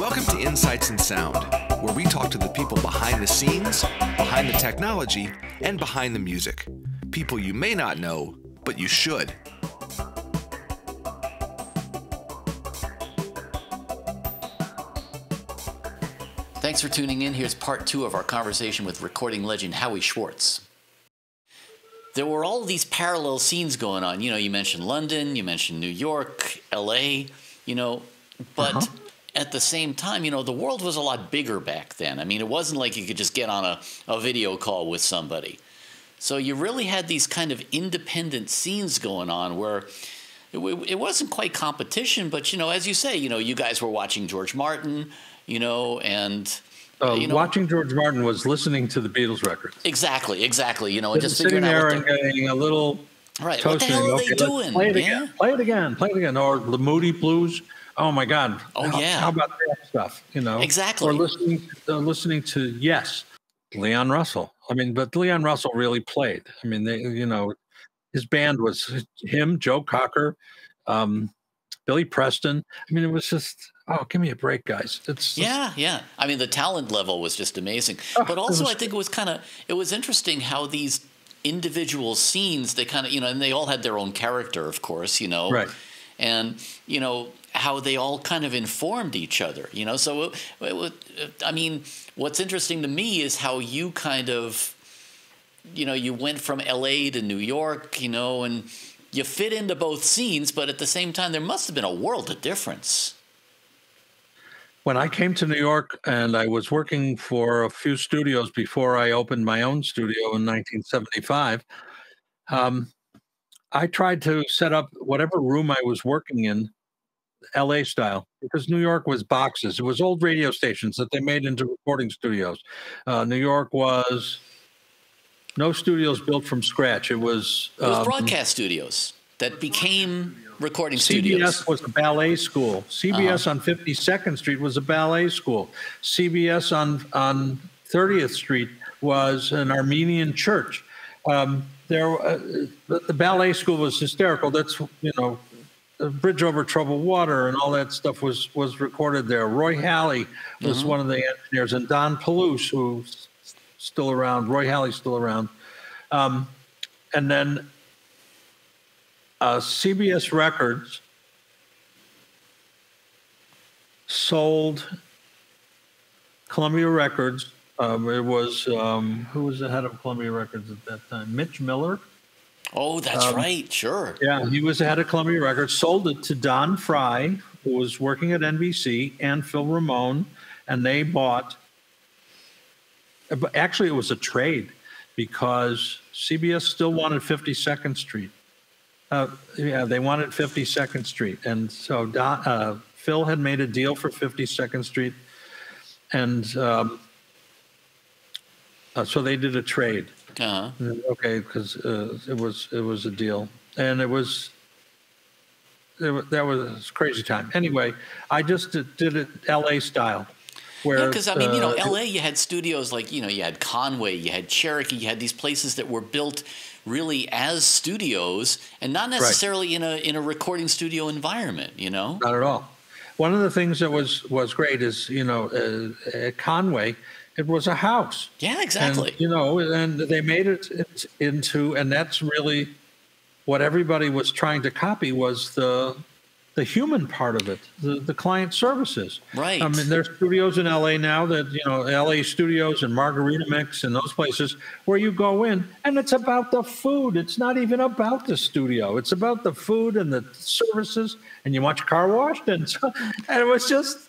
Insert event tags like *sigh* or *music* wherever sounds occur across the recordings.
Welcome to Insights in Sound, where we talk to the people behind the scenes, behind the technology, and behind the music. People you may not know, but you should. Thanks for tuning in. Here's part two of our conversation with recording legend Howie Schwartz. There were all these parallel scenes going on. You know, you mentioned London, you mentioned New York, LA, you know, but uh-huh. At the same time, you know, the world was a lot bigger back then. I mean, it wasn't like you could just get on a, a video call with somebody. So you really had these kind of independent scenes going on where it, it wasn't quite competition, but, you know, as you say, you know, you guys were watching George Martin, you know, and uh, you know, watching George Martin was listening to the Beatles records. Exactly, exactly. You know, and just sitting there and getting a little right. What the hell are okay, they doing? Play it again. Play it again. Play it again. Or the Moody Blues. Oh my God. Oh how, yeah. How about that stuff? You know. Exactly. Or listening, uh, listening to yes, Leon Russell. I mean, but Leon Russell really played. I mean, they, you know, his band was him, Joe Cocker, um, Billy Preston. I mean, it was just oh, give me a break, guys. It's yeah, yeah. I mean, the talent level was just amazing. Oh, but also, was, I think it was kind of it was interesting how these individual scenes they kind of you know, and they all had their own character, of course, you know, right, and you know how they all kind of informed each other, you know. So, it, it, I mean, what's interesting to me is how you kind of, you know, you went from L.A. to New York, you know, and you fit into both scenes, but at the same time, there must have been a world of difference when I came to New York and I was working for a few studios before I opened my own studio in 1975, um, I tried to set up whatever room I was working in LA style because New York was boxes. It was old radio stations that they made into recording studios. Uh, New York was no studios built from scratch. It was, it was um, broadcast studios that became recording CBS studios. CBS was a ballet school. CBS uh-huh. on 52nd Street was a ballet school. CBS on on 30th Street was an Armenian church. Um, there, uh, the, the, ballet school was hysterical. That's you know, Bridge Over Troubled Water and all that stuff was was recorded there. Roy Halee was mm-hmm. one of the engineers, and Don Puluse, who's still around. Roy Halee's still around. Um, and then uh, CBS Records sold Columbia Records. Um, it was um, who was the head of Columbia Records at that time? Mitch Miller. Oh, that's um, right. Sure. Yeah, he was the head of Columbia Records. Sold it to Don Frey, who was working at NBC, and Phil Ramone, and they bought. Actually, it was a trade because CBS still wanted 52nd Street. Uh, yeah, they wanted 52nd Street, and so Don, uh, Phil had made a deal for 52nd Street, and um, uh, so they did a trade. Uh-huh. Okay, because uh, it was it was a deal, and it was it, that was a crazy time. Anyway, I just did, did it L.A. style. Where, yeah, because I mean, you know, uh, LA, you had studios like you know, you had Conway, you had Cherokee, you had these places that were built really as studios and not necessarily right. in a in a recording studio environment. You know, not at all. One of the things that was was great is you know uh, at Conway, it was a house. Yeah, exactly. And, you know, and they made it into, and that's really what everybody was trying to copy was the the human part of it, the, the client services. Right. I mean, there's studios in LA now that, you know, LA studios and Margarita Mix and those places where you go in and it's about the food. It's not even about the studio. It's about the food and the services and you want your car washed. And, so, *laughs* and it was just,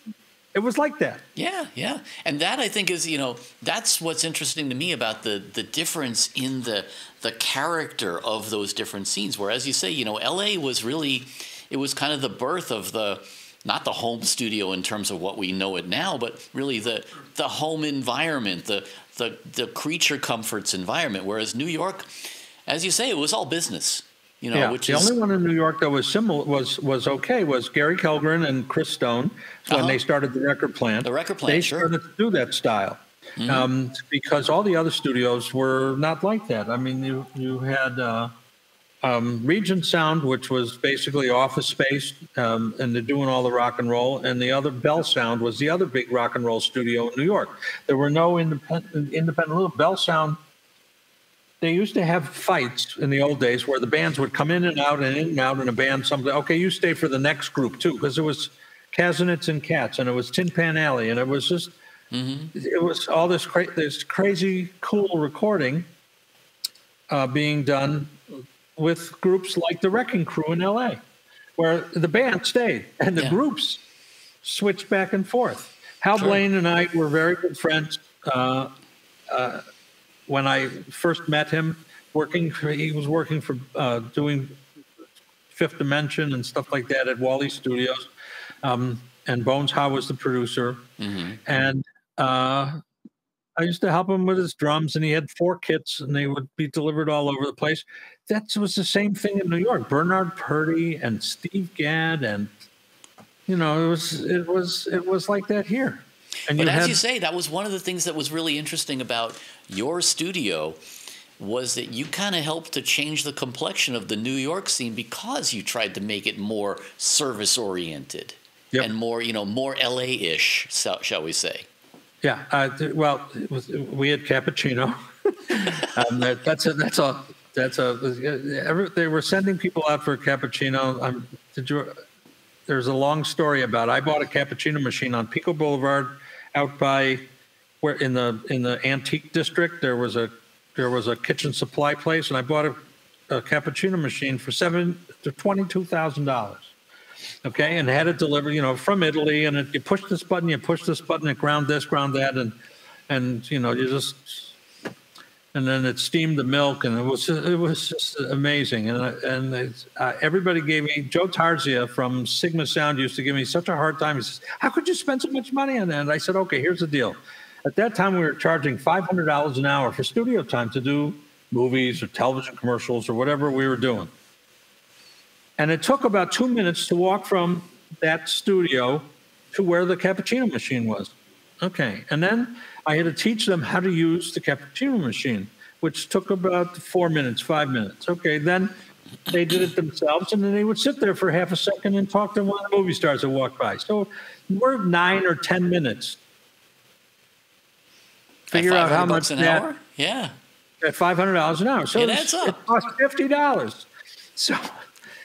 it was like that. Yeah, yeah. And that I think is, you know, that's what's interesting to me about the the difference in the the character of those different scenes. Where as you say, you know, LA was really it was kind of the birth of the not the home studio in terms of what we know it now, but really the the home environment, the the the creature comforts environment. Whereas New York, as you say, it was all business. You know, yeah, which the is, only one in New York that was similar was was okay was Gary Kellgren and Chris Stone when uh-huh. they started the record plant. The record plant, they sure. started to do that style. Mm-hmm. Um, because all the other studios were not like that. I mean, you you had uh, um, Regent Sound, which was basically office space, um, and they're doing all the rock and roll. And the other Bell Sound was the other big rock and roll studio in New York. There were no independent, independent little Bell Sound. They used to have fights in the old days where the bands would come in and out and in and out, and a band something. Okay, you stay for the next group too, because it was Kasenetz and Katz and it was Tin Pan Alley, and it was just mm-hmm. it was all this cra- this crazy cool recording uh, being done with groups like the Wrecking Crew in LA, where the band stayed and the yeah. groups switched back and forth. Hal sure. Blaine and I were very good friends. Uh, uh, when I first met him, working, for, he was working for uh, doing Fifth Dimension and stuff like that at Wally Studios. Um, and Bones Howe was the producer. Mm-hmm. And uh, I used to help him with his drums, and he had four kits, and they would be delivered all over the place. That was the same thing in New York. Bernard Purdie and Steve Gadd, and you know, it was it was it was like that here. And but you as had, you say, that was one of the things that was really interesting about your studio was that you kind of helped to change the complexion of the New York scene because you tried to make it more service oriented yep. and more, you know, more LA ish, shall we say. Yeah. Uh, well, was, we had cappuccino. *laughs* um, that, that's a, that's a that's a. Every, they were sending people out for a cappuccino. I'm, did you? There's a long story about. It. I bought a cappuccino machine on Pico Boulevard, out by where in the in the antique district. There was a there was a kitchen supply place, and I bought a, a cappuccino machine for seven to twenty two thousand dollars okay, and had it delivered, you know, from Italy. And it, you push this button, you push this button, it ground this, ground that, and and you know, you just and then it steamed the milk, and it was it was just amazing. And and uh, everybody gave me Joe Tarsia from Sigma Sound used to give me such a hard time. He says, "How could you spend so much money on that?" And I said, "Okay, here's the deal." At that time, we were charging five hundred dollars an hour for studio time to do movies or television commercials or whatever we were doing. And it took about two minutes to walk from that studio to where the cappuccino machine was. Okay. And then I had to teach them how to use the cappuccino machine, which took about four minutes, five minutes. Okay. Then they did it themselves, and then they would sit there for half a second and talk to one of the movie stars that walked by. So we're nine or 10 minutes. Figure out how much an that, hour? Yeah. At $500 an hour. So it, it, it cost $50. So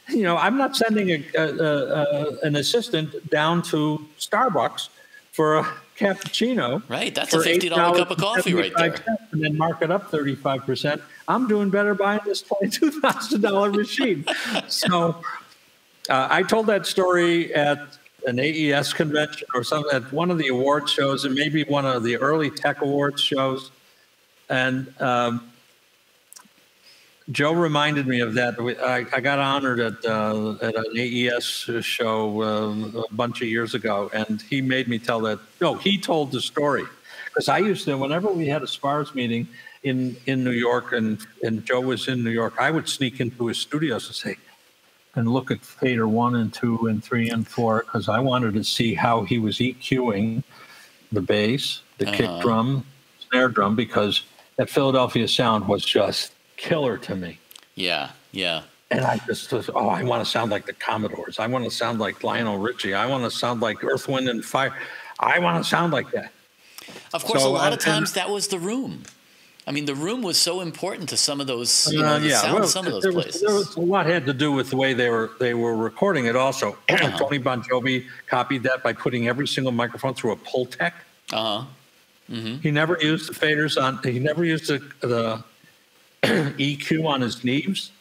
you know, I'm not sending a, a, a, an assistant down to Starbucks for a cappuccino. Right, that's a fifty dollar cup of coffee right there. And then mark it up thirty five percent. I'm doing better buying this twenty two thousand dollar machine. *laughs* so uh, I told that story at an AES convention or something at one of the award shows, and maybe one of the early tech awards shows, and. Um, Joe reminded me of that. I, I got honored at, uh, at an AES show uh, a bunch of years ago, and he made me tell that. No, he told the story because I used to. Whenever we had a SPARS meeting in in New York, and and Joe was in New York, I would sneak into his studios and say, and look at fader one and two and three and four because I wanted to see how he was EQing the bass, the uh-huh. kick drum, snare drum, because that Philadelphia sound was just killer to me. Yeah, yeah. And I just, oh, I want to sound like the Commodores. I want to sound like Lionel Richie. I want to sound like Earth, Wind, and Fire. I want to sound like that. Of course, so, a lot of times that was the room. I mean, the room was so important to some of those, you know, uh, yeah, well, some of those there places. Was, there was a lot had to do with the way they were they were recording it. Also, *clears throat* uh-huh. Tony Bongiovi copied that by putting every single microphone through a Pultec. Uh huh. Mm-hmm. He never used the faders on. He never used the the *clears throat* EQ on his knees.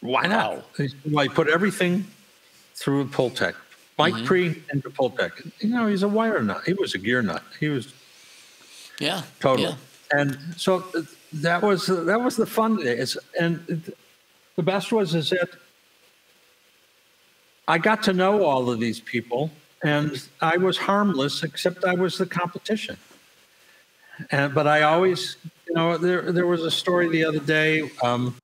Why not? Uh, wow. put everything through a Pultec. Mike mm-hmm. Pre into Pultec. You know, he's a wire nut. He was a gear nut. He was. Yeah. Totally. Yeah. And so uh, that was uh, that was the fun days, and the best was is that I got to know all of these people, and I was harmless, except I was the competition. And but I always you know, there there was a story the other day. Um,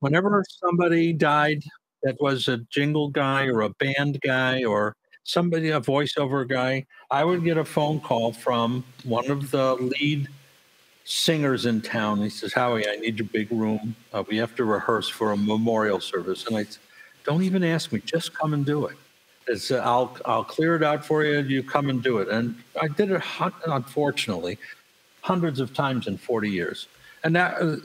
whenever somebody died that was a jingle guy or a band guy or somebody a voiceover guy, I would get a phone call from one of the lead singers in town. He says, Howie, I need your big room. Uh, we have to rehearse for a memorial service. And I said, don't even ask me, just come and do it. It's, uh, I'll, I'll clear it out for you. You come and do it. And I did it, unfortunately, hundreds of times in 40 years. And that, uh,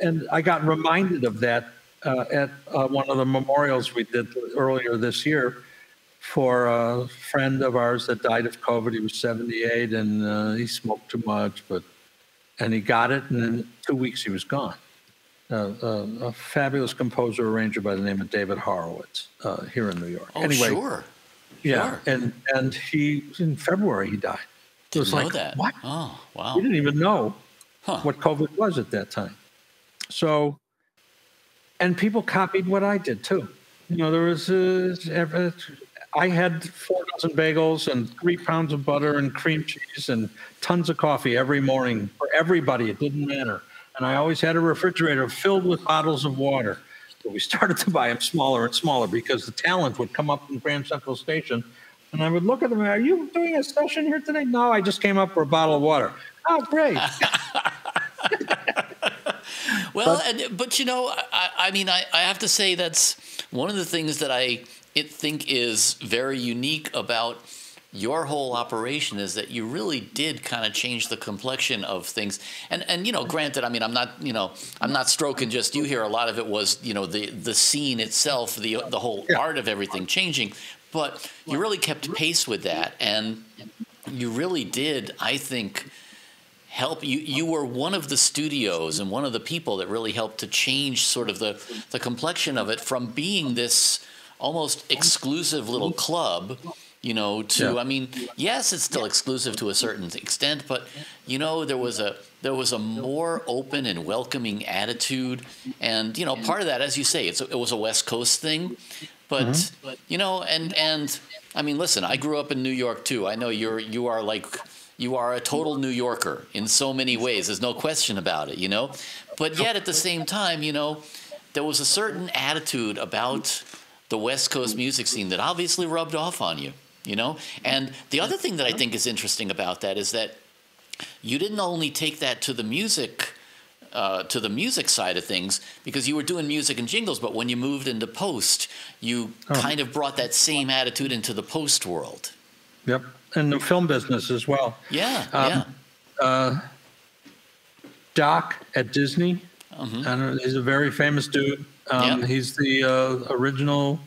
and I got reminded of that uh, at uh, one of the memorials we did earlier this year for a friend of ours that died of COVID. He was 78 and uh, he smoked too much, but and he got it, and in two weeks he was gone. Uh, uh, a fabulous composer arranger by the name of David Horowitz uh, here in New York. Oh, anyway, sure. Yeah, Sure. and and he in February he died. It was like that. what? Oh, wow. We didn't even know Huh. what COVID was at that time. So, and people copied what I did too. You know, there was, uh, I had four dozen bagels and three pounds of butter and cream cheese and tons of coffee every morning for everybody. It didn't matter. And I always had a refrigerator filled with bottles of water. But we *laughs* started to buy them smaller and smaller because the talent would come up from Grand Central Station. And I would look at them, are you doing a session here today? No, I just came up for a bottle of water. Oh, great. *laughs* Well, and, but you know, I, I mean, I, I have to say that's one of the things that I it think is very unique about your whole operation is that you really did kind of change the complexion of things. And and you know, granted, I mean, I'm not you know I'm not stroking just you here. A lot of it was you know the the scene itself, the the whole Yeah. art of everything changing. But you really kept pace with that, and you really did. I think help you you were one of the studios and one of the people that really helped to change sort of the the complexion of it from being this almost exclusive little club you know to Yeah. i mean yes it's still exclusive to a certain extent but you know there was a there was a more open and welcoming attitude and you know part of that as you say it's a, it was a west coast thing Mm-hmm. but you know and and i mean listen i grew up in new york too i know you're you are like you are a total New Yorker in so many ways. There's no question about it, you know? But yet at the same time, you know, there was a certain attitude about the West Coast music scene that obviously rubbed off on you, you know? And the other thing that I think is interesting about that is that you didn't only take that to the music uh, to the music side of things because you were doing music and jingles, but when you moved into post, you kind of brought that same attitude into the post world. Yep. And the film business as well. Yeah, Um, yeah. Doc at Disney. Mm-hmm. I don't know, he's a very famous dude. Um, Yeah. He's the uh, original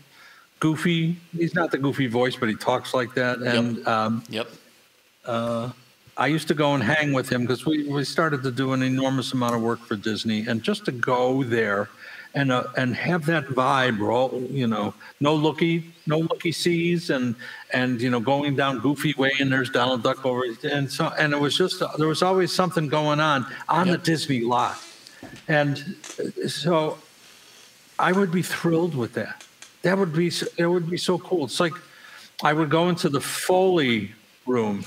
Goofy. He's not the Goofy voice, but he talks like that. And um, Yep. I used to go and hang with him because we, we started to do an enormous amount of work for Disney, and just to go there and uh, and have that vibe, roll, you know, no looky, no looky sees, and and you know going down Goofy Way, and there's Donald Duck over, and so and it was just there was always something going on on Yep. the Disney lot, and uh, so I would be thrilled with that. That would be it would be so cool. It's like I would go into the Foley room,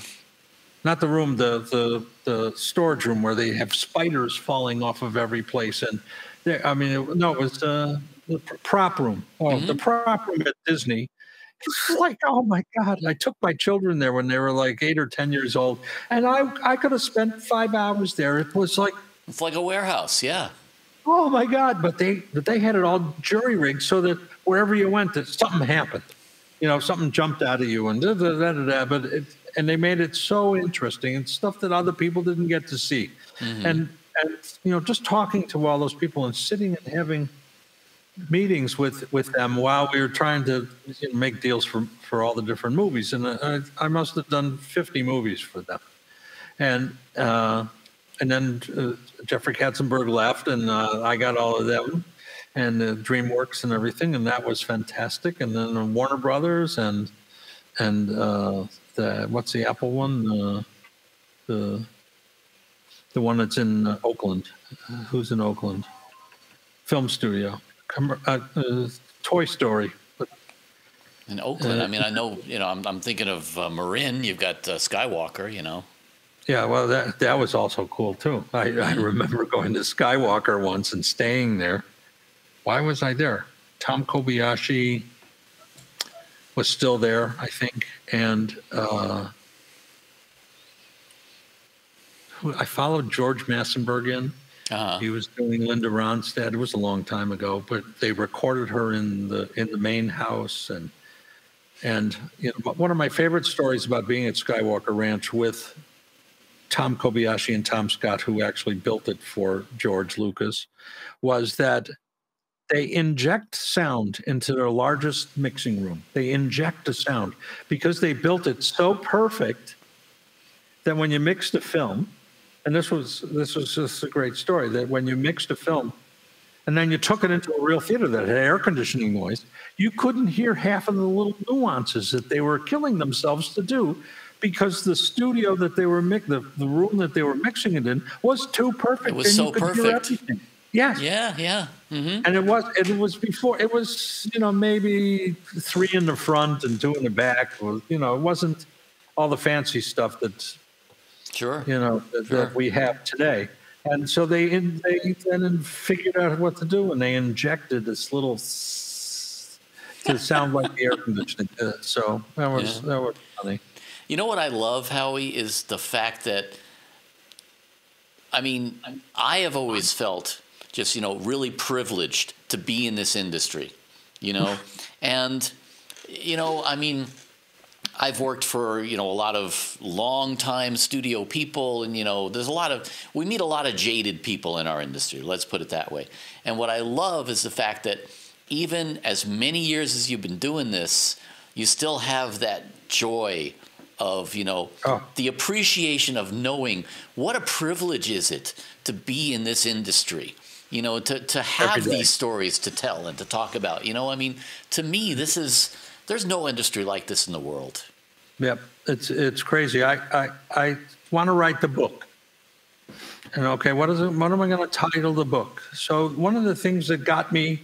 not the room, the the the storage room where they have spiders falling off of every place. And there, I mean, it, no, it was uh, the prop room. Oh, the prop room at Disney. It's like, oh my God! I took my children there when they were like eight or ten years old, and I I could have spent five hours there. It was like It's like a warehouse, yeah. Oh my God! But they but they had it all jury rigged so that wherever you went, that something happened. You know, something jumped out of you and da da da da. da. But it, and they made it so interesting and stuff that other people didn't get to see. And and you know, just talking to all those people and sitting and having meetings with with them while we were trying to you know, make deals for for all the different movies. And I, I must have done 50 movies for them and uh, and then uh, Jeffrey Katzenberg left, and uh, I got all of them, and uh, DreamWorks and everything, and that was fantastic. And then Warner Brothers and and uh, the what's the Apple one, uh, the the one that's in uh, Oakland. Uh, who's in Oakland? Film studio, Com- uh, uh, Toy Story. In Oakland, I mean, I know, you know, I'm, I'm thinking of uh, Marin. You've got uh, Skywalker, you know. Yeah, well, that that was also cool too. I, I remember going to Skywalker once and staying there. Why was I there? Tom Kobayashi was still there, I think, and uh, I followed George Massenburg in. Uh-huh. He was doing Linda Ronstadt. It was a long time ago, but they recorded her in the in the main house and and you know, one of my favorite stories about being at Skywalker Ranch with Tom Kobayashi and Tom Scott, who actually built it for George Lucas, was that they inject sound into their largest mixing room. They inject a sound because they built it so perfect that when you mix the film, and this was this was just a great story that when you mixed a film and then you took it into a real theater that had air conditioning noise, you couldn't hear half of the little nuances that they were killing themselves to do because the studio that they were mix the, the room that they were mixing it in was too perfect. It was so perfect. Yes. Yeah, yeah. Mm-hmm. And it was it was before it was you know maybe three in the front and two in the back. You know it wasn't all the fancy stuff that sure you know that, sure. that we have today. And so they in, they then figured out what to do, and they injected this little to sound like the air conditioning. So that was yeah. that was funny. You know what I love, Howie, is the fact that I mean, I have always felt just, you know, really privileged to be in this industry, you know? *laughs* and, you know, I mean, I've worked for, you know, a lot of long-time studio people and, you know, there's a lot of, we meet a lot of jaded people in our industry, let's put it that way. And what I love is the fact that even as many years as you've been doing this, you still have that joy of you know oh. the appreciation of knowing what a privilege is it to be in this industry you know to, to have these stories to tell and to talk about you know i mean to me this is there's no industry like this in the world yep it's it's crazy i i, I want to write the book and okay what is it what am i going to title the book so one of the things that got me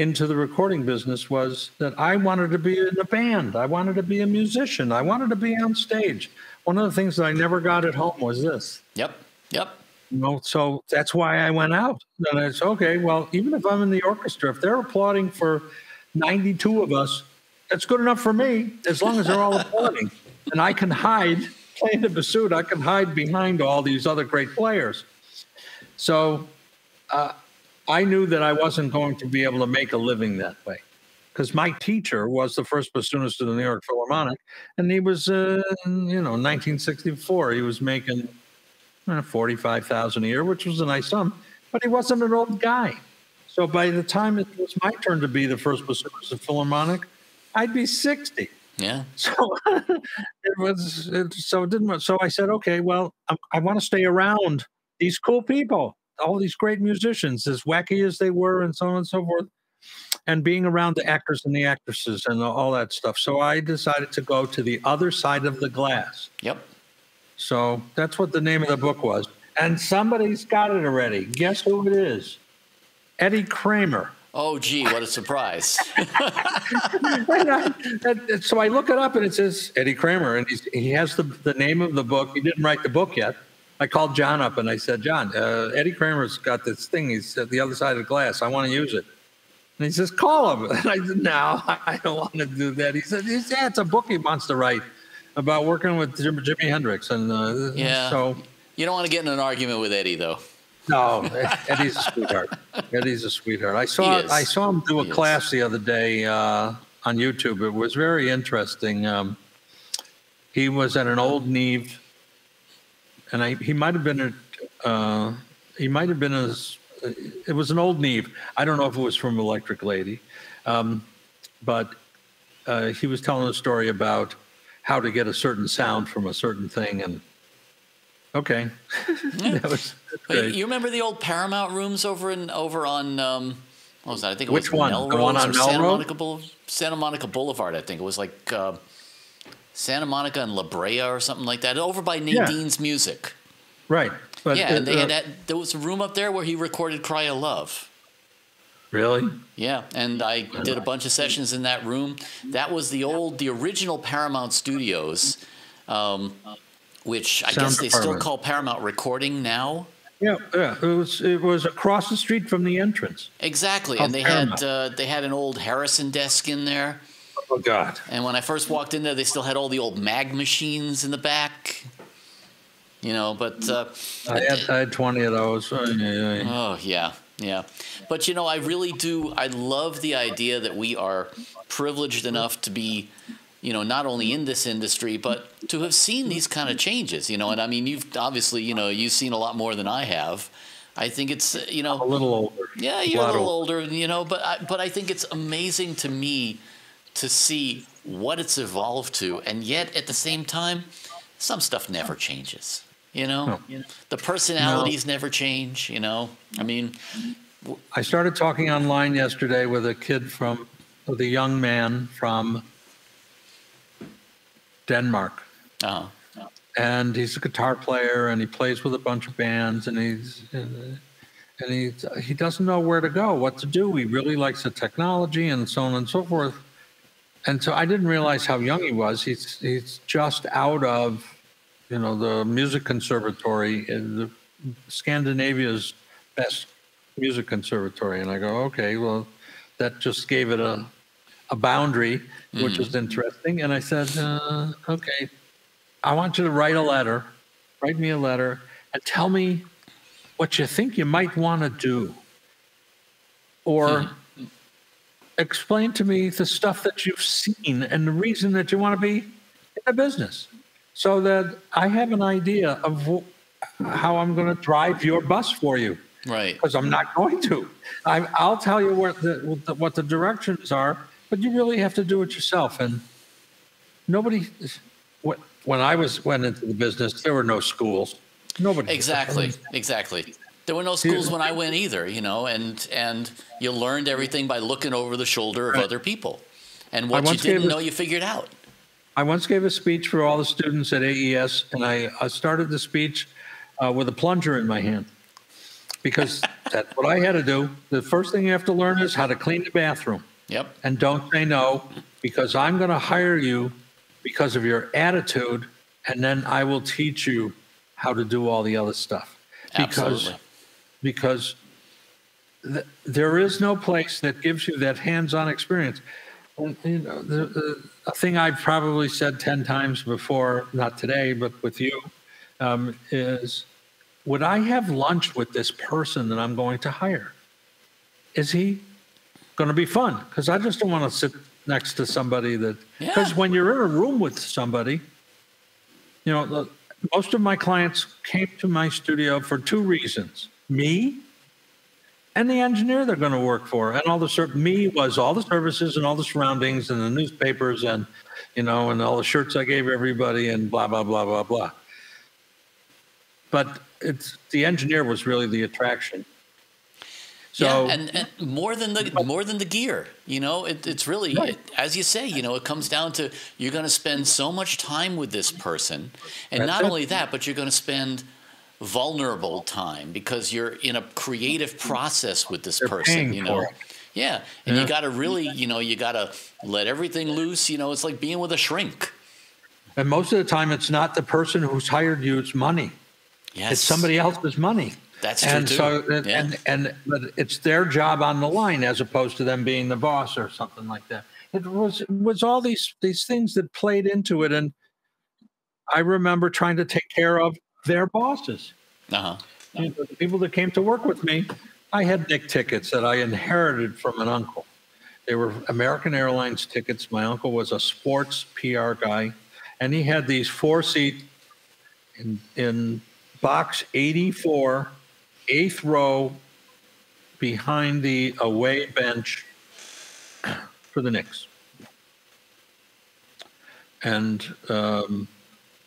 into the recording business was that I wanted to be in a band. I wanted to be a musician. I wanted to be on stage. One of the things that I never got at home was this. Yep. Yep. You know, so that's why I went out. And it's okay. Well, even if I'm in the orchestra, if they're applauding for 92 of us, that's good enough for me. As long as they're all applauding, and I can hide playing the bassoon, I can hide behind all these other great players. So, uh, I knew that I wasn't going to be able to make a living that way because my teacher was the first bassoonist of the New York Philharmonic, and he was, uh, you know, 1964. He was making uh, 45,000 a year, which was a nice sum, but he wasn't an old guy. So by the time it was my turn to be the first bassoonist of Philharmonic, I'd be 60. Yeah. So *laughs* it was, it, so it didn't, so I said, okay, well, I, I want to stay around these cool people all these great musicians, as wacky as they were, and so on and so forth, and being around the actors and the actresses and all that stuff. So I decided to go to the other side of the glass. Yep. So that's what the name of the book was. And somebody's got it already. Guess who it is? Eddie Kramer. Oh, gee, what a surprise. *laughs* so I look it up and it says Eddie Kramer, and he has the, the name of the book. He didn't write the book yet. I called John up and I said, John, uh, Eddie Kramer's got this thing. He's at the other side of the glass. I want to use it. And he says, call him. *laughs* And I said, no, *laughs* I don't want to do that. He said, yeah, it's a book he wants to write about working with Jimi Hendrix. And uh, yeah. so. You don't want to get in an argument with Eddie, though. No, Eddie's a sweetheart. *laughs* Eddie's a sweetheart. I saw I saw him do a he class is. the other day uh, on YouTube. It was very interesting. Um, he was at an old Neve and I, he might have been a, uh, he might have been a, it was an old Neve. I don't know if it was from Electric Lady, um, but uh, he was telling a story about how to get a certain sound from a certain thing, and okay, yeah. *laughs* that was great. You remember the old Paramount rooms over in over on um, what was that? I think it was which one? Melrose the one on Santa Monica, Boulevard, Santa Monica Boulevard. I think it was like. Uh, Santa Monica and La Brea or something like that, over by Nadine's yeah. Music. Right. But yeah, and they uh, had that, there was a room up there where he recorded "Cry of Love." Really? Yeah, and I did a bunch of sessions in that room. That was the old, the original Paramount Studios, um, which I Sound guess they department. still call Paramount Recording now. Yeah, yeah. It was it was across the street from the entrance. Exactly, and they Paramount. had uh, they had an old Harrison desk in there. Oh God! And when I first walked in there, they still had all the old mag machines in the back. You know, but uh, I had, I had 20 of those. Oh, yeah, yeah. But you know, I really do. I love the idea that we are privileged enough to be, you know, not only in this industry but to have seen these kind of changes. You know, and I mean, you've obviously, you know, you've seen a lot more than I have. I think it's, you know, A little older. yeah, you're a lot little older. older, you know, but I, but I think it's amazing to me to see what it's evolved to, and yet at the same time, some stuff never changes. You know, the personalities never change. You know, I mean, I started talking online yesterday with a kid from, with a young man from Denmark. uh, and he's a guitar player and he plays with a bunch of bands and he's and he he doesn't know where to go what to do. He really likes the technology and so on and so forth. And so i didn't realize how young he was. He's he's just out of you know the music conservatory in the scandinavia's best music conservatory. And i go okay well that just gave it a a boundary which was mm-hmm. interesting. And i said uh, okay I want you to write a letter, write me a letter, and tell me what you think you might want to do. Or mm-hmm. explain to me the stuff that you've seen and the reason that you want to be in a business so that I have an idea of how I'm going to drive your bus for you right. because I'm not going to. I, I'll tell you what the, what the directions are, but you really have to do it yourself. And nobody, when I was went into the business, there were no schools. Nobody Exactly, exactly. There were no schools when I went either, you know, and and you learned everything by looking over the shoulder of Right. other people, and what you didn't know, you figured out. I once gave a speech for all the students at AES, and I, I started the speech uh, with a plunger in my hand because *laughs* that's what I had to do. The first thing you have to learn is how to clean the bathroom. Yep. and don't say no because I'm going to hire you because of your attitude, and then I will teach you how to do all the other stuff. Because Absolutely. because th- there is no place that gives you that hands-on experience. And, you know, the, the, a thing I've probably said ten times before, not today, but with you, um, is would I have lunch with this person that I'm going to hire? Is he going to be fun? Because I just don't want to sit next to somebody that. Because Yeah. when you're in a room with somebody, you know, the, most of my clients came to my studio for two reasons: me and the engineer they're going to work for, and all the ser- me was all the services and all the surroundings and the newspapers and you know and all the shirts I gave everybody and blah blah blah blah blah. But it's the engineer was really the attraction. So yeah, and, and more than the more than the gear, you know, it, it's really Right. it, as you say, you know, it comes down to you're going to spend so much time with this person, and That's not it. only that, but you're going to spend vulnerable time because you're in a creative process with this They're person, you know. Yeah, and you got to really, you know, you got to let everything loose. You know, it's like being with a shrink. and most of the time, it's not the person who's hired you; it's money. Yes, It's somebody else's money. That's true and too. so and, Yeah. and and but it's their job on the line as opposed to them being the boss or something like that. It was it was all these these things that played into it, and I remember trying to take care of their bosses, Uh huh. You know, the people that came to work with me. I had Knick tickets that I inherited from an uncle. They were American Airlines tickets. My uncle was a sports PR guy, and he had these four seat in in box 84, eighth row, behind the away bench for the Knicks. And um,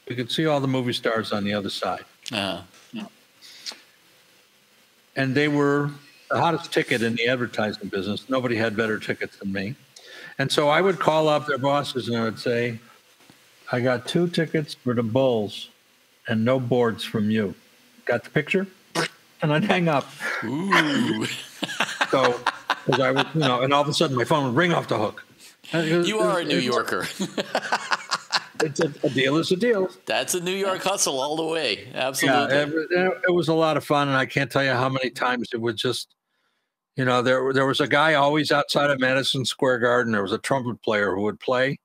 we could see all the movie stars on the other side. Uh, and they were the hottest ticket in the advertising business. Nobody had better tickets than me. And so I would call up their bosses and I would say, I got two tickets for the Bulls and no boards from you. Got the picture? And I'd hang up. ooh, *laughs* So, because I would, you know, and all of a sudden my phone would ring off the hook. Was- you are a New Yorker. *laughs* It's a, a deal is a deal. That's a New York hustle all the way. Yeah, Absolutely. it, it was a lot of fun, and I can't tell you how many times it was just, you know, there there was a guy always outside of Madison Square Garden. There was a trumpet player who would play,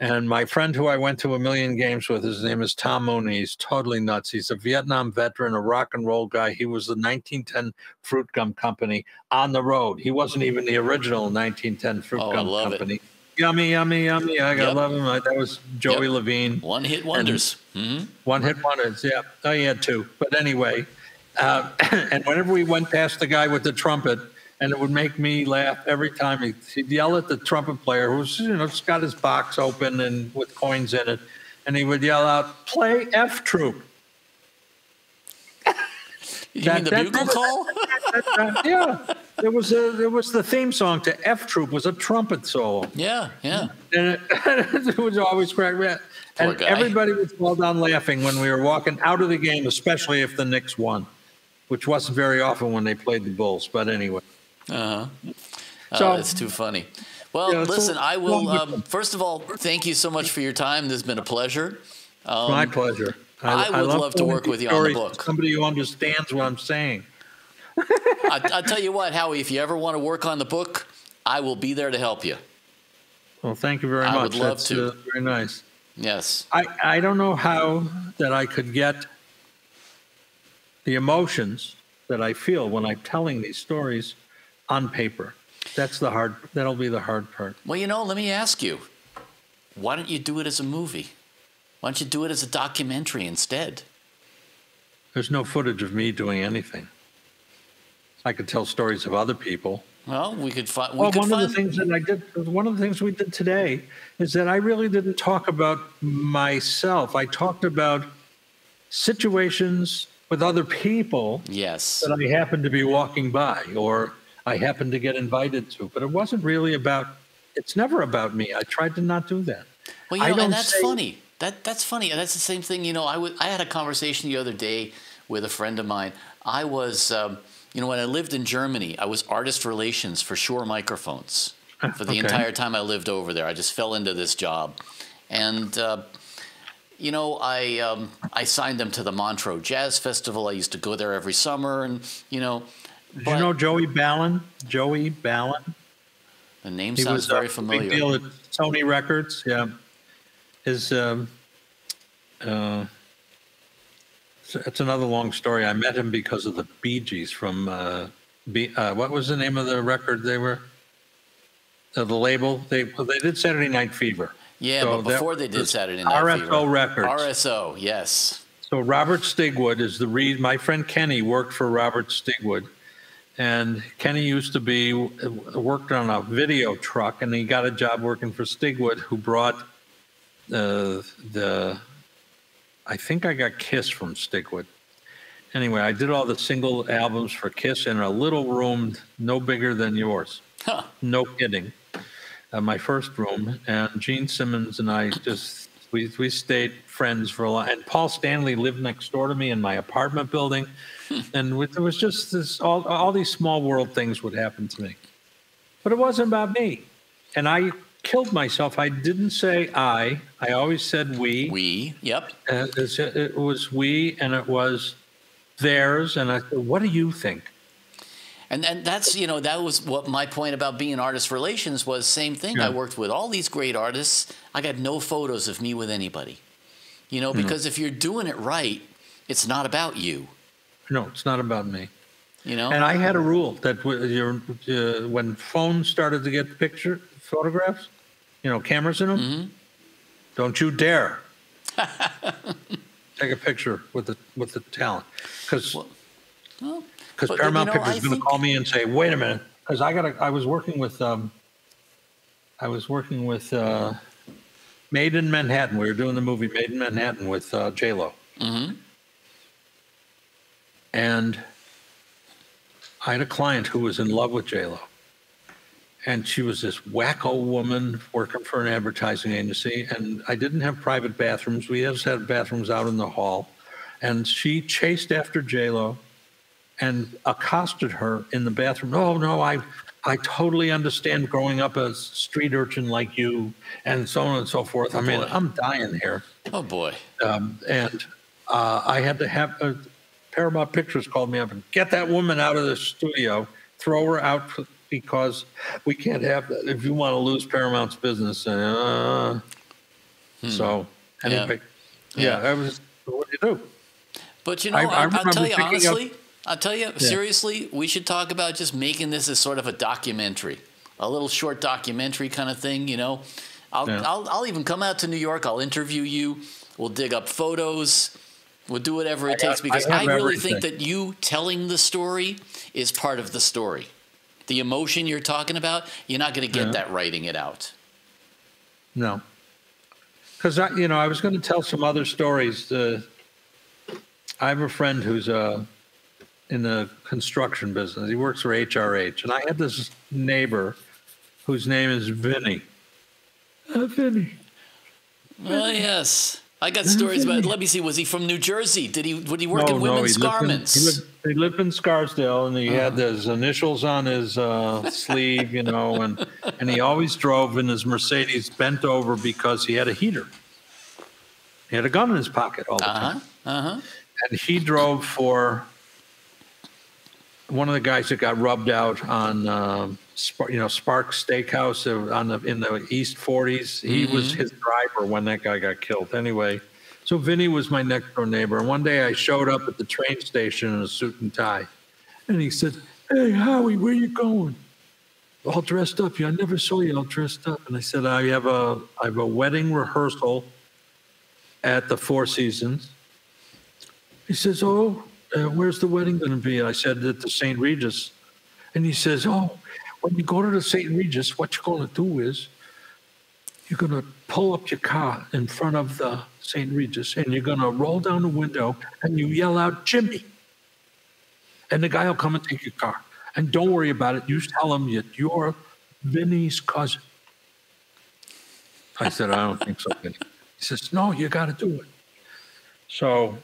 And my friend who I went to a million games with, his name is Tom Mooney. He's totally nuts. He's a Vietnam veteran, a rock and roll guy. He was the 1910 Fruit Gum Company on the road. He wasn't even the original 1910 Fruit Oh, Gum Company. it. Yummy, yummy, yummy. I gotta Yep. love him. Uh, That was Joey Yep. Levine. One hit wonders. hmm One hit wonders. Yeah. Oh, he had two. But anyway, uh, *clears throat* and whenever we went past the guy with the trumpet, and it would make me laugh every time he'd, he'd yell at the trumpet player who's, you know, just got his box open and with coins in it. And he would yell out, play F Troop. You That- mean the that- bugle that- call? Uh, *laughs* yeah. There was a, there was the theme song to F Troop was a trumpet solo. yeah, yeah. And it, *laughs* it was always crack. Poor And guy. everybody would fall down laughing when we were walking out of the game, especially if the Knicks won, which wasn't very often when they played the Bulls. But anyway, Uh-huh. Oh, So- that's too funny. Well, Yeah, listen, I will. Um, first of all, thank you so much for your time. This has been a pleasure. Um, my pleasure. I would love to work with you on the book. Somebody who understands what I'm saying. I, I'll tell you what, Howie, if you ever want to work on the book, I will be there to help you. Well, thank you very I much. I would love That's to. Uh, very nice. Yes. I, I don't know how that I could get the emotions that I feel when I'm telling these stories on paper. That's the hard. That'll be the hard part. Well, you know, let me ask you why don't you do it as a movie? Why don't you do it as a documentary instead? There's no footage of me doing anything. I could tell stories of other people. Well, we could find. We Well, could one find, of the things that I did, one of the things we did today is that I really didn't talk about myself. I talked about situations with other people Yes. that I happened to be walking by or I happened to get invited to. But it wasn't really about, it's never about me. I tried to not do that. Well, you know, and that's say- funny. That that's funny. That's the same thing. You know, I I had a conversation the other day with a friend of mine. I was, um, you know, when I lived in Germany, I was artist relations for Shure Microphones for the Okay. entire time I lived over there. I just fell into this job, and. Uh, you know, I um, I signed them to the Montreux Jazz Festival. I used to go there every summer, and you know, Did you know Joey Ballin? Joey Ballin? the name He sounds was very a familiar. Big deal at Sony Records. Yeah, his um, uh, it's- another long story. I met him because of the Bee Gees from uh, B, uh, what was the name of the record they were? Uh, the label they well, they did Saturday Night Fever. Yeah, So but before they did Saturday Night RSO Fever. Records. RSO, yes. So Robert Stigwood is the reason. My friend Kenny worked for Robert Stigwood, and Kenny used to be worked on a video truck, and he got a job working for Stigwood, who brought the the. I think I got Kiss from Stigwood. Anyway, I did all the single albums for Kiss in a little room no bigger than yours. Huh. No kidding. Uh, my first room, and Gene Simmons and I just we we stayed friends for a lot. And Paul Stanley lived next door to me in my apartment building, and it was just this all all these small world things would happen to me, but it wasn't about me. And I killed myself. I didn't say I. I always said we. We, yep. Uh, it was we, and it was theirs. And I said, "What do you think?" And and that's you know that was what my point about being artist relations was. Same thing. I worked with all these great artists. I got no photos of me with anybody. You Hmm. know, because if you're doing it right, it's not about you. No, it's not about me. You know. And I had a rule that your, uh, when phones started to get picture photographs, you know, cameras in them, Mm-hmm. don't you dare *laughs* take a picture with the with the talent, because Well, well, because Paramount you know, Pictures is going to call me and say, wait a minute, because I got I was working with um, I was working with uh, Maid in Manhattan. We were doing the movie Maid in Manhattan with uh, J Lo. Mhm. And I had a client who was in love with J-Lo. And she was this wacko woman working for an advertising agency. And I didn't have private bathrooms. We just had bathrooms out in the hall. And she chased after J-Lo and accosted her in the bathroom. Oh, no, I, I totally understand growing up as a street urchin like you and so on and so forth. I mean, boy. I'm dying here oh boy. um, and uh, I had to have uh, Paramount Pictures called me up and get that woman out of the studio, throw her out because we can't have that. If you want to lose Paramount's business, uh, So anyway, Yeah. yeah, I was. What do you do? But you know, I- will tell you picking up- honestly, I'll tell you seriously, we should talk about just making this as sort of a documentary, a little short documentary kind of thing. You know, I'll Yeah. I'll, I'll even come out to New York. I'll interview you. We'll dig up photos. We'll do whatever it I takes have- because I I, really think that you telling the story is part of the story. The emotion you're talking about, you're not going to get Yeah. that writing it out. No, because I, you know, I was going to tell some other stories. I have a friend who's uh, in the construction business. He works for HRH, and I had this neighbor whose name is Vinny. Uh, Vinny. Oh yes, I got stories about. *laughs* Let me see. Was he from New Jersey? Did he? Would he work No, in no, women's he lived in- garments? he, lived, he lived in Scarsdale, and he had Uh-huh. his initials on his uh, sleeve, you know, and and he always drove in his Mercedes bent over because he had a heater. He had a gun in his pocket all the Uh time. huh. Uh huh. and he drove for one of the guys that got rubbed out on um, Sp- you know Sparks Steakhouse on the in the East 40s. He was his driver when that guy got killed. Anyway, so Vinny was my next door neighbor. And one day I showed up at the train station in a suit and tie, and he said, "Hey Howie, where you going?" All dressed up. I never saw you all dressed up. And I said, "I have a I have a wedding rehearsal at the Four Seasons." He says, "Oh, uh, where's the wedding going to be?" I said, "At the St. Regis." And he says, "Oh, when you go to the St. Regis, what you're going to do is you're going to pull up your car in front of the St. Regis, and you're going to roll down the window and you yell out, Jimmy, and the guy will come and take your car. And don't worry about it. You tell him that you're Vinny's cousin." I said, "I don't think so, Vinny." He says, "No, you got to do it." So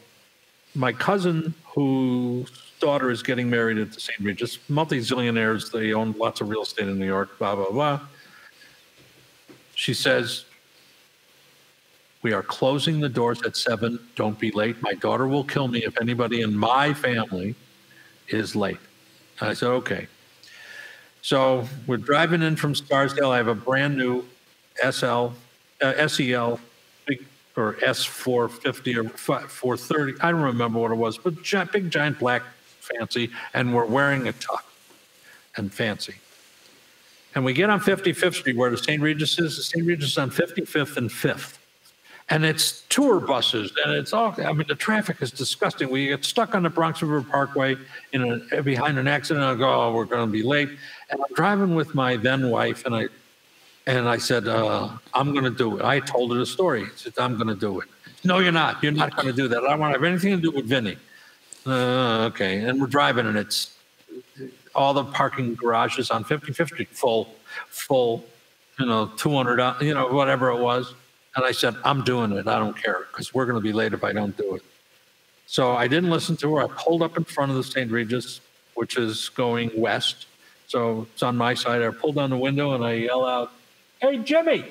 my cousin, whose daughter is getting married at the St. Regis, multi-zillionaires, they own lots of real estate in New York, blah, blah, blah. She says, we are closing the doors at seven. Don't be late. My daughter will kill me if anybody in my family is late. I said, okay. So we're driving in from Scarsdale. I have a brand new SL, uh, SEL, or S450 or 430. I don't remember what it was, but big, giant, black, fancy. And we're wearing a tux and fancy. And we get on 55th Street where the St. Regis is. The St. Regis is on 55th and 5th. And it's tour buses, and it's all. I mean, the traffic is disgusting. We get stuck on the Bronx River Parkway in a, behind an accident. I go, oh, we're going to be late. And I'm driving with my then wife, and I and I said, uh, I'm going to do it. I told her the story. I said, I'm going to do it. No, you're not. You're not going to do that. I don't want to have anything to do with Vinny. Uh, okay. And we're driving, and it's all the parking garages on 55th Street full, full, you know, 200, uh, you know, whatever it was. And I said, I'm doing it. I don't care because we're going to be late if I don't do it. So I didn't listen to her. I pulled up in front of the St. Regis, which is going west. So it's on my side. I pulled down the window and I yell out, Hey, Jimmy.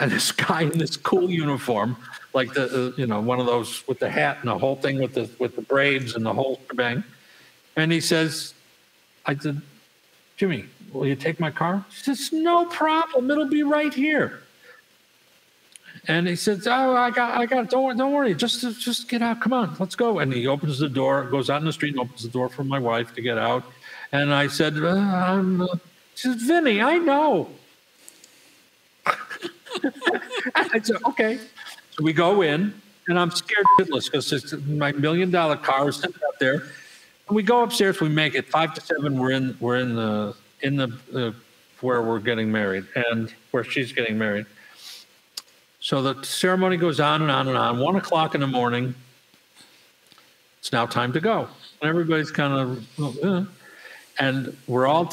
And this guy in this cool uniform, like the, uh, you know, one of those with the hat and the whole thing with the, with the braids and the whole shebang. And he says, I said, Jimmy, will you take my car? He says, no problem. It'll be right here. And he says, "Oh, I got, I got. Don't worry, don't worry. Just, just get out. Come on, let's go." And he opens the door, goes out in the street, and opens the door for my wife to get out. And I said, uh, I'm, uh, "She says, Vinny, I know." I said, "Okay." So we go in, and I'm scared shitless because my million dollar car is sitting out there. And we go upstairs. We make it five to seven. We're in, we're in the, in the, uh, where we're getting married and where she's getting married. So the ceremony goes on and on and on. One o'clock in the morning, it's now time to go. And everybody's kind of, uh, and we're all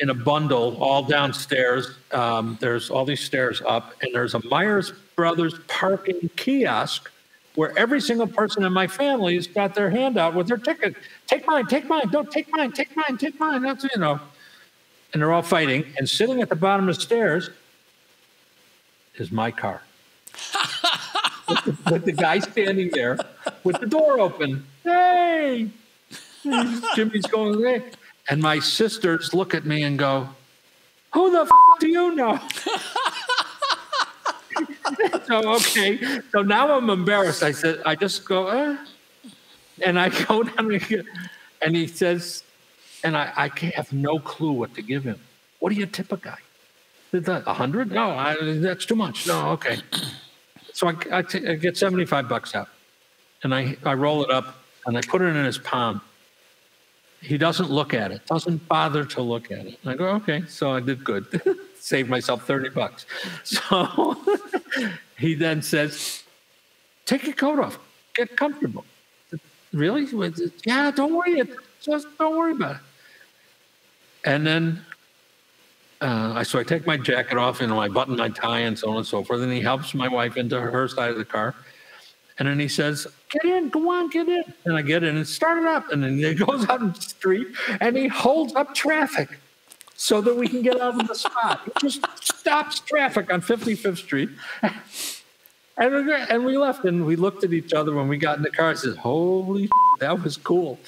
in a bundle, all downstairs. Um, there's all these stairs up, and there's a Myers Brothers parking kiosk where every single person in my family has got their hand out with their ticket. Take mine, take mine, don't take mine, take mine, take mine. That's, you know. And they're all fighting. And sitting at the bottom of the stairs is my car with the guy standing there with the door open. Hey, Jimmy's going, hey. And my sisters look at me and go, Who the f- do you know? *laughs* so okay. So now I'm embarrassed. I said, I just go, eh. and I go *laughs* down and he says, and I, I have no clue what to give him. What do you tip a guy? A hundred? No, I, that's too much. No, okay. So I, I, t- I get 75 bucks out and I, I roll it up and I put it in his palm. He doesn't look at it, doesn't bother to look at it. And I go, okay, so I did good. *laughs* Saved myself 30 bucks. *laughs* So *laughs* he then says, take your coat off, get comfortable. Really? Yeah, don't worry. Just don't worry about it. And then uh, so I take my jacket off and I button my tie and so on and so forth. And he helps my wife into her side of the car. And then he says, Get in, go on, get in. And I get in and start it up. And then he *laughs* goes out in the street and he holds up traffic so that we can get out of the spot. He just stops traffic on 55th Street. *laughs* And we, and we left and we looked at each other when we got in the car. I said, Holy, *laughs* that was cool.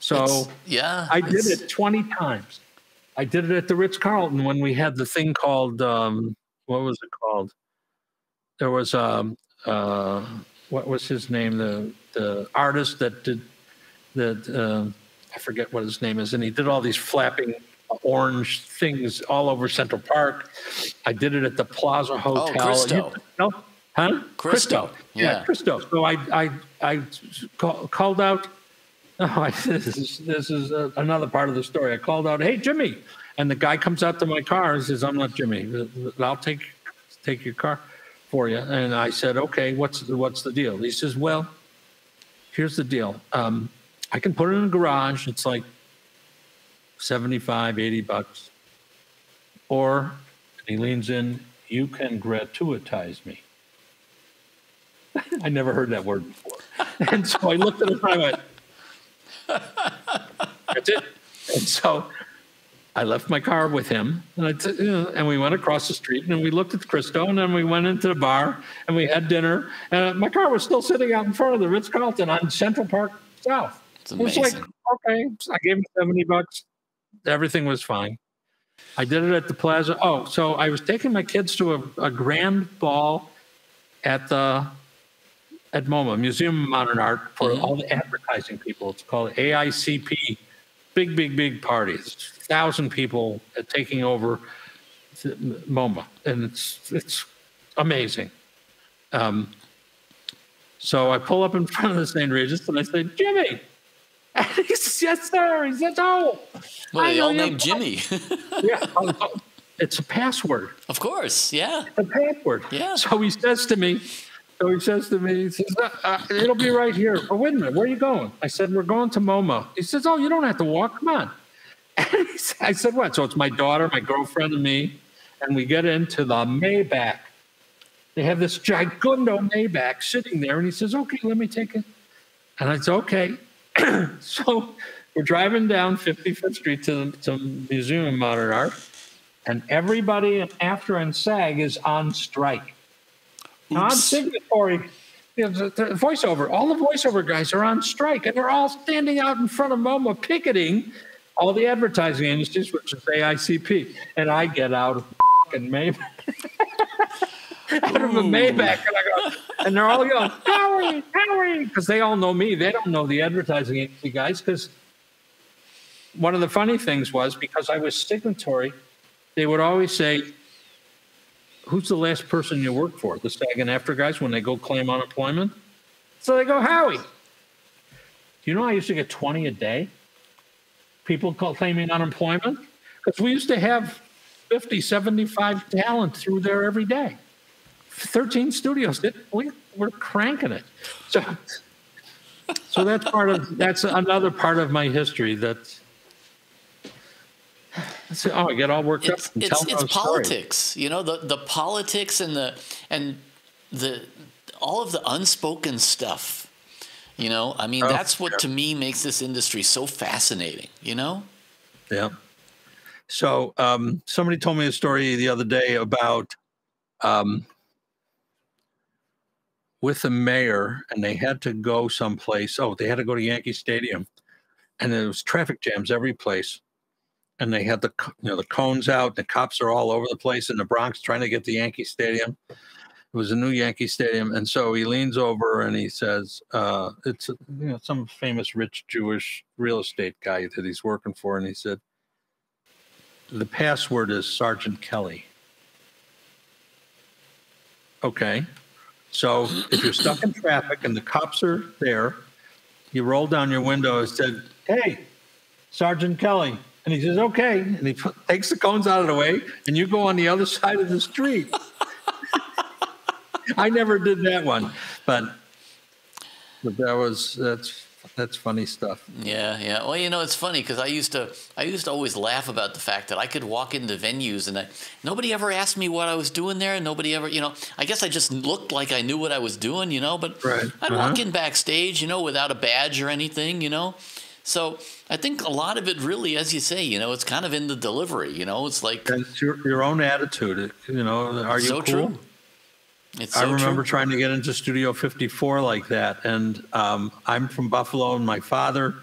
So It's- yeah, I did it 20 times. I did it at the Ritz Carlton when we had the thing called, um, what was it called? There was, um, uh, what was his name? The, the artist that did, that, um, I forget what his name is. And he did all these flapping orange things all over Central Park. I did it at the Plaza Hotel. Oh, Christo. No? Huh? Christo, Yeah, yeah. Christo. So I, I, I call, called out, *laughs* Oh, I, this is this is uh, another part of the story. I called out, "Hey, Jimmy!" And the guy comes out to my car and says, "I'm not Jimmy. I'll take take your car for you." And I said, "Okay, what's the, what's the deal?" He says, "Well, here's the deal. Um, I can put it in a garage. It's like 75, 80 bucks. Or," he leans in, "You can gratuitize me." *laughs* I never heard that word before, and so I looked at him and I went. That's it. And so I left my car with him, and t- and we went across the street, and we looked at Christo, and then we went into the bar, and we had dinner, and my car was still sitting out in front of the Ritz Carlton on Central Park South. It's It was like, amazing. okay, I gave him seventy bucks. Everything was fine. I did it at the plaza. Oh, so I was taking my kids to a, a grand ball at the at MoMA, Museum of Modern Art, for mm-hmm. all the advertising people. It's called AICP. Big, big, big parties. Thousand people taking over MoMA, and it's it's amazing. Um, so I pull up in front of the St. Regis and I say, Jimmy. *laughs* And he says, Yes, sir. He says, Oh, Well, I they all named Jimmy. *laughs* yeah. It's a password. of course, yeah. a password. Yeah. So he says to me, so he says to me, he says, uh, uh, it'll be right here. Oh, wait a minute, where are you going? I said, we're going to MoMA. He says, oh, you don't have to walk. Come on. *laughs* I said, what? So it's my daughter, my girlfriend, and me, and we get into the Maybach. They have this giganto Maybach sitting there, and he says, okay, let me take it. And I said, okay. *clears throat* so we're driving down 55th Street to the to Museum of Modern Art, and everybody AFTRA and SAG is on strike. Non signatory the, the voiceover, all the voiceover guys are on strike, and they're all standing out in front of MoMA picketing all the advertising industries, which is AICP. And I get out of fucking Maybach. *laughs* out of a Maybach, and I go, and they're all going, Howie, Howie, because they all know me. They don't know the advertising agency guys, because one of the funny things was because I was signatory, they would always say, Who's the last person you work for? The SAG and AFTRA guys when they go claim unemployment? So they go, Howie. You know I used to get 20 a day? People call, claiming unemployment? Because we used to have 50, 75 talent through there every day. 13 studios. We, we're cranking it. So, so that's part of, that's another part of my history that's, so, oh, I get all worked It's up it's, it's politics. You know the the politics and the and the all of the unspoken stuff. You know, I mean, Oh, that's what yeah. to me makes this industry so fascinating. You know, Yeah. So um, somebody told me a story the other day about um, with the mayor, and they had to go someplace. Oh, they had to go to Yankee Stadium, and there was traffic jams every place. And they had the you know the cones out. The cops are all over the place in the Bronx trying to get to Yankee Stadium. It was a new Yankee Stadium, and so he leans over and he says, uh, "It's you know some famous rich Jewish real estate guy that he's working for," and he said, "The password is Sergeant Kelly." Okay, so if you're stuck in traffic and the cops are there, you roll down your window and said, "Hey, Sergeant Kelly," and he says, "Okay," and he put, takes the cones out of the way, and you go on the other *laughs* side of the street. *laughs* I never did that one, but but that was that's that's funny stuff. Yeah, yeah. Well, you know, it's funny because I used to I used to always laugh about the fact that I could walk into venues and I, nobody ever asked me what I was doing there. And nobody ever, you know, I guess I just looked like I knew what I was doing, you know. But right. I'd uh-huh. walk in backstage, you know, without a badge or anything, you know. So I think a lot of it really, as you say, you know, it's kind of in the delivery. You know, it's like it's your, your own attitude. You know, are you so cool? True. It's so I remember true. trying to get into Studio 54 like that. And um, I'm from Buffalo, and my father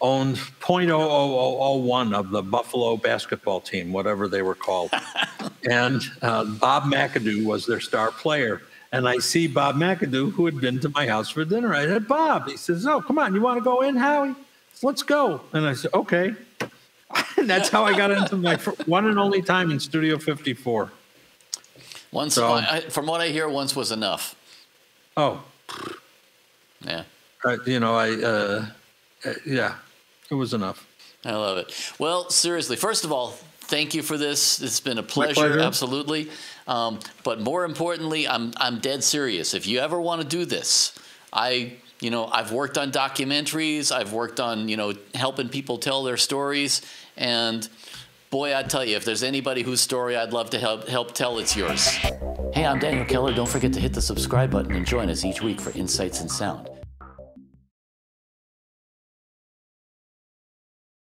owned 0.00001 of the Buffalo basketball team, whatever they were called. *laughs* and uh, Bob McAdoo was their star player. And I see Bob McAdoo, who had been to my house for dinner. I said, Bob, he says, Oh, come on, you want to go in, Howie? Let's go. And I said, Okay. and *laughs* that's how I got into my one and only time in Studio 54. Once, So- I, from what I hear, once was enough. Oh, Yeah, Uh, you know, I, uh, uh, yeah, it was enough. I love it. Well, seriously, first of all, thank you for this. It's been a pleasure, pleasure. absolutely. Um, but more importantly, I'm I'm dead serious. If you ever want to do this, I you know I've worked on documentaries. I've worked on you know helping people tell their stories, and boy, I tell you, if there's anybody whose story I'd love to help help tell, it's yours. Hey, I'm Daniel Keller. Don't forget to hit the subscribe button and join us each week for Insights in Sound.